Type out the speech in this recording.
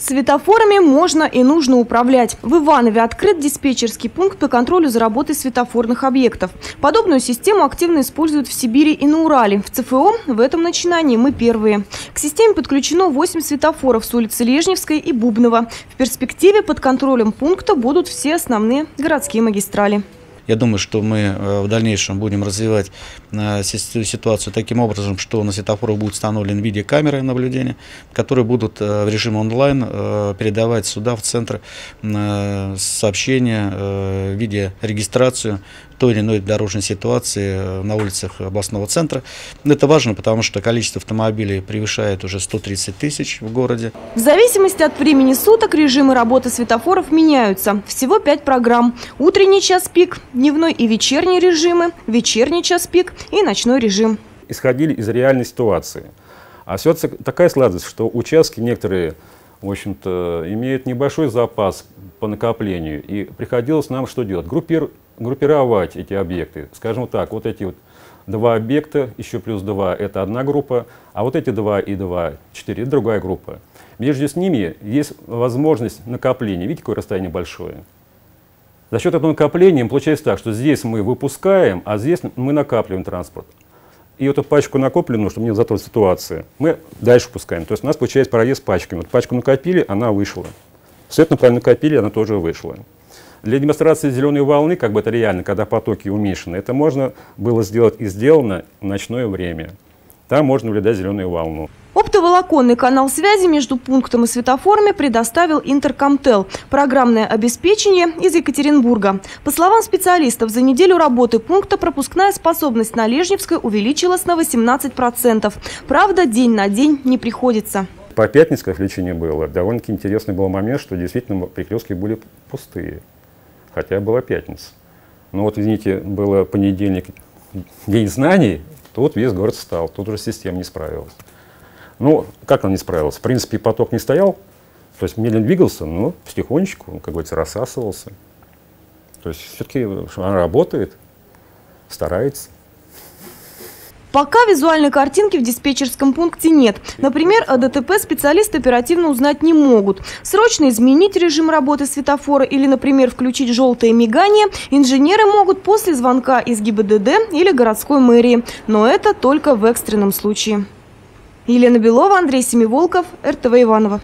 Светофорами можно и нужно управлять. В Иванове открыт диспетчерский пункт по контролю за работой светофорных объектов. Подобную систему активно используют в Сибири и на Урале. В ЦФО в этом начинании мы первые. К системе подключено 8 светофоров с улицы Лежневской и Бубнова. В перспективе под контролем пункта будут все основные городские магистрали. Я думаю, что мы э, в дальнейшем будем развивать э, ситуацию таким образом, что на светофорах будут установлены видеокамеры наблюдения, которые будут э, в режиме онлайн передавать сюда, в центр, сообщения, видеорегистрацию той или иной дорожной ситуации на улицах областного центра. Это важно, потому что количество автомобилей превышает уже 130 тысяч в городе. В зависимости от времени суток режимы работы светофоров меняются. Всего 5 программ. Утренний час пик, дневной и вечерний режимы, вечерний час пик и ночной режим. Исходили из реальной ситуации. А все такая сладость, что участки некоторые, в общем-то, имеют небольшой запас по накоплению. И приходилось нам что делать? Группир, группировать эти объекты. Скажем так, вот эти вот два объекта, еще плюс два, это одна группа, а вот эти два и два, четыре, это другая группа. Между с ними есть возможность накопления. Видите, какое расстояние большое? За счет этого накопления получается так, что здесь мы выпускаем, а здесь мы накапливаем транспорт. И эту пачку накопленную, чтобы не зато ситуация, мы дальше пускаем. То есть у нас получается проезд пачками. Вот пачку накопили, она вышла. Свет направленно накопили, она тоже вышла. Для демонстрации зеленой волны, как бы это реально, когда потоки уменьшены, это можно было сделать и сделано в ночное время. Там можно наблюдать зеленую волну. Оптоволоконный канал связи между пунктом и светофорами предоставил Интеркомтел. Программное обеспечение из Екатеринбурга. По словам специалистов, за неделю работы пункта пропускная способность на Лежневской увеличилась на 18%. Правда, день на день не приходится. По пятнице, как лечение было, довольно-таки интересный был момент, что действительно перекрестки были пустые, хотя была пятница. Но вот, извините, было понедельник, день знаний, тут весь город встал, тут уже система не справилась. Ну, как он не справился? В принципе, поток не стоял, то есть медленно двигался, но потихонечку, как говорится, рассасывался. То есть все-таки она работает, старается. Пока визуальной картинки в диспетчерском пункте нет. Например, о ДТП специалисты оперативно узнать не могут. Срочно изменить режим работы светофора или, например, включить желтое мигание инженеры могут после звонка из ГИБДД или городской мэрии. Но это только в экстренном случае. Елена Белова, Андрей Семиволков, РТВ Иванова.